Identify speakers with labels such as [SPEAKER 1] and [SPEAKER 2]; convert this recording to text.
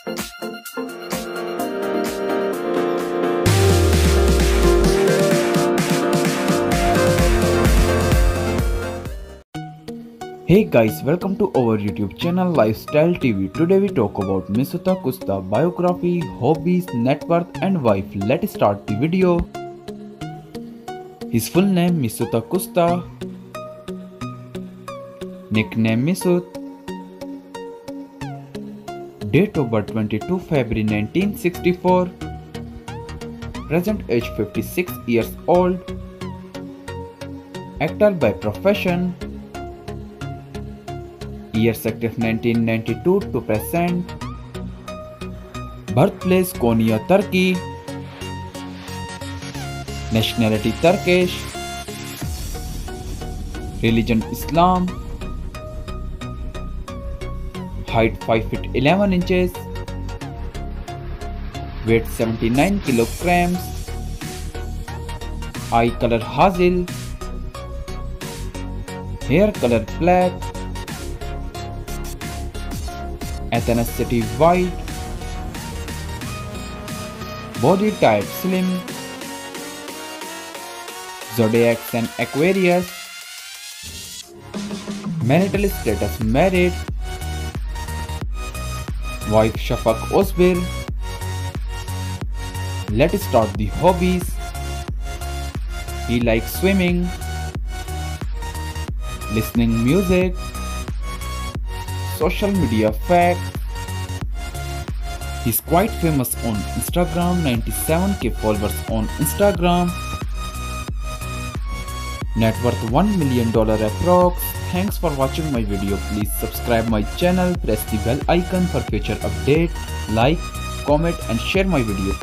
[SPEAKER 1] Hey guys, welcome to our YouTube channel Lifestyle TV. Today we talk about Mesut Akusta biography, hobbies, net worth and wife. Let's start the video. His full name Mesut Akusta. Nickname Mesut. Date of birth 22 February 1964. Present age 56 years old. Actor by profession. Years active 1992 to present. Birthplace Konya Turkey. Nationality Turkish. Religion Islam height 5 feet 11 inches weight 79 kilograms eye color hazel hair color black ethnicity white, body type slim, zodiac sign Aquarius, marital status married, wife Shafak Osbir. Let's start the hobbies. He likes swimming, listening music, social media fact. He's quite famous on Instagram, 97k followers on Instagram. Net worth $1 million approx. Thanks for watching my video. Please subscribe my channel, press the bell icon for future update, like, comment and share my video.